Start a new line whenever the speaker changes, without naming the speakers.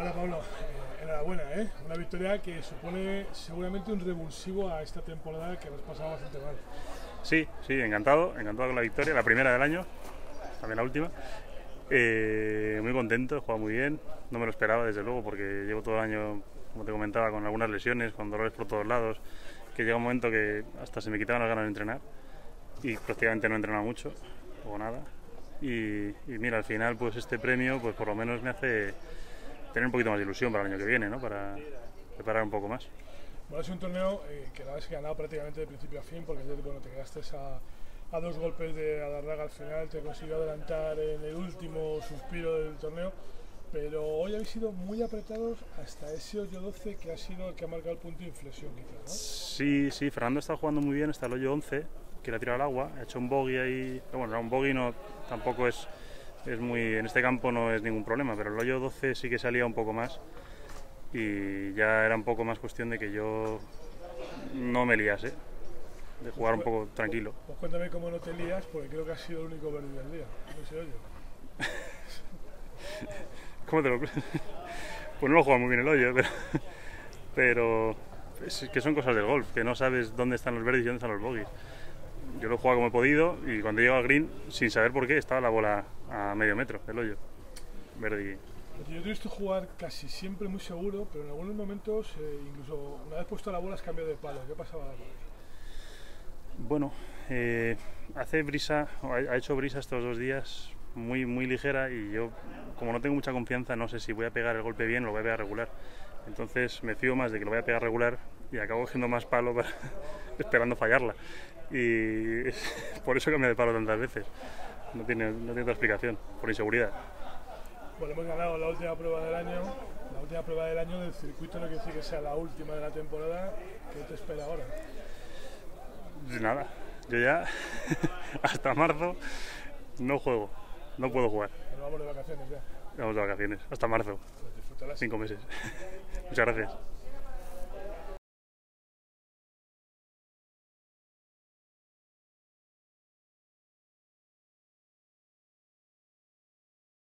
Bueno, Pablo, eh, enhorabuena, ¿eh? Una victoria que supone seguramente un revulsivo a esta temporada que nos pasaba bastante mal.
Sí, sí, encantado, encantado con la victoria, la primera del año, también la última. Eh, muy contento, he jugado muy bien, no me lo esperaba desde luego porque llevo todo el año, como te comentaba, con algunas lesiones, con dolores por todos lados, que llega un momento que hasta se me quitaban las ganas de entrenar y prácticamente no he entrenado mucho o nada. Y mira, al final pues este premio pues por lo menos me hace tener un poquito más de ilusión para el año que viene, ¿no? para preparar un poco más.
Bueno, es un torneo eh, que la has ganado prácticamente de principio a fin, porque bueno, te quedaste a, a dos golpes de Adarraga al final, te consiguió adelantar en el último suspiro del torneo, pero hoy habéis sido muy apretados hasta ese hoyo 12 que ha sido el que ha marcado el punto de inflexión, quizás, ¿no?
Sí, sí, Fernando está jugando muy bien hasta el hoyo 11, que le ha tirado al agua, ha hecho un bogey ahí, pero bueno, un bogey no, tampoco es es muy, en este campo no es ningún problema, pero el hoyo 12 sí que salía un poco más y ya era un poco más cuestión de que yo no me liase, de jugar un poco tranquilo.
Pues cuéntame cómo no te lías, porque creo que ha sido el único verde del día, ese hoyo.
¿Cómo te lo Pues no lo juega muy bien el hoyo, pero, pero es que son cosas del golf, que no sabes dónde están los verdes y dónde están los bogies yo lo he jugado como he podido y cuando llego al green, sin saber por qué, estaba la bola a medio metro del hoyo. Verde
Yo te he visto jugar casi siempre muy seguro, pero en algunos momentos, eh, incluso una vez puesto la bola, has cambiado de palo. ¿Qué pasaba?
Bueno, eh, hace brisa, ha hecho brisa estos dos días muy, muy ligera y yo, como no tengo mucha confianza, no sé si voy a pegar el golpe bien o lo voy a pegar regular. Entonces me fío más de que lo voy a pegar regular y acabo cogiendo más palo para, esperando fallarla. Y por eso cambia de palo tantas veces. No tiene, no tiene otra explicación, por inseguridad.
Bueno, hemos ganado la última prueba del año, la última prueba del año del circuito, no quiere decir que sea la última de la temporada. ¿Qué te espera ahora?
Nada, yo ya hasta marzo no juego, no puedo jugar.
Nos vamos de vacaciones ya.
Vamos de vacaciones, hasta marzo.
Pues
Cinco meses. Muchas gracias.